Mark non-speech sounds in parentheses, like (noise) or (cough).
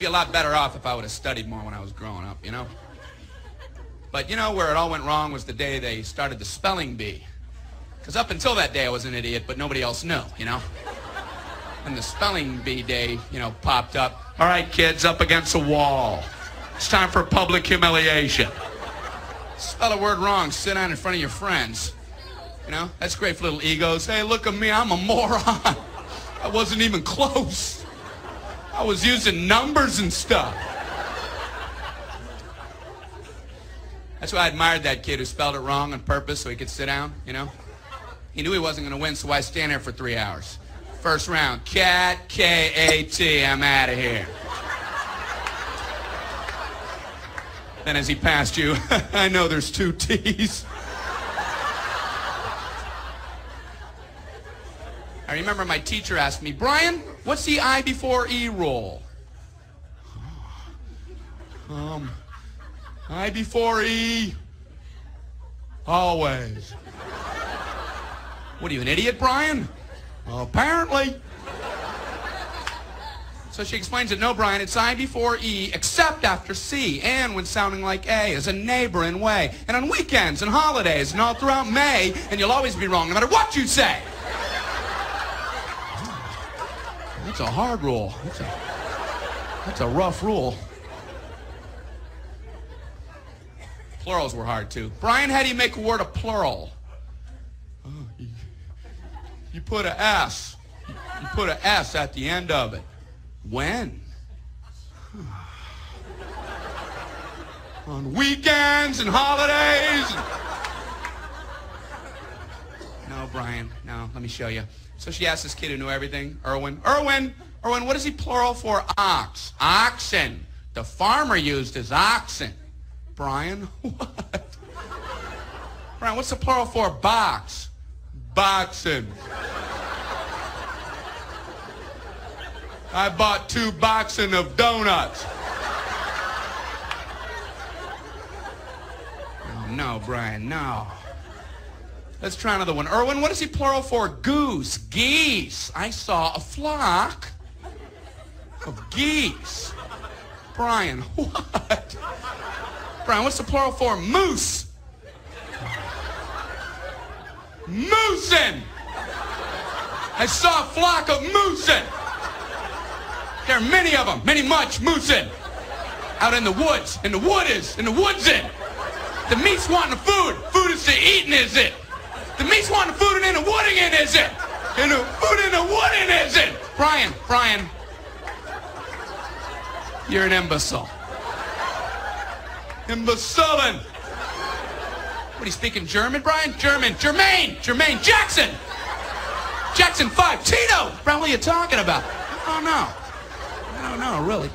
be a lot better off if I would have studied more when I was growing up, you know? But you know where it all went wrong was the day they started the spelling bee. Because up until that day I was an idiot, but nobody else knew, you know? And the spelling bee day, you know, popped up. All right, kids, up against a wall. It's time for public humiliation. Spell a word wrong, sit down in front of your friends. You know, that's great for little egos. Hey, look at me, I'm a moron. (laughs) I wasn't even close. I was using numbers and stuff. That's why I admired that kid who spelled it wrong on purpose so he could sit down, you know? He knew he wasn't going to win, so why stand there for three hours? First round, cat, K-A-T, I'm out of here. Then as he passed you, (laughs) I know there's two T's. I remember my teacher asked me, Brian, what's the I before E rule? Um, I before E, always. What are you, an idiot, Brian? Apparently. So she explains it, no, Brian, it's I before E, except after C, and when sounding like A, as a neighboring way, and on weekends and holidays, and all throughout May, and you'll always be wrong, no matter what you say. That's a hard rule. That's a, that's a rough rule. Plurals were hard too. Brian, how do you make a word a plural? Oh, you, you put a S. You put a S at the end of it. When? On weekends and holidays. No, Brian. No, let me show you. So she asked this kid who knew everything, Erwin, Erwin, Erwin, what is he plural for ox? Oxen. The farmer used his oxen. Brian, (laughs) what? Brian, what's the plural for box? Boxing. I bought two boxing of donuts. No, Brian, no. Let's try another one. Erwin, what is he plural for? Goose. Geese. I saw a flock of geese. Brian, (laughs) what? Brian, what's the plural for? Moose. Moosin. I saw a flock of moosin. There are many of them, many much moosin. Out in the woods, in the wood is, in the woods in. The meat's wanting food. Food is to eating, is it? The meat's wanting food and in the wooding in, is And the food in the wooding is it? Brian, Brian, you're an imbecile. Imbecilin. What are you speaking German, Brian? German. Jermaine! Jermaine Jackson. Jackson 5. Tito. Brian, what are you talking about? Oh, no. I don't know, really.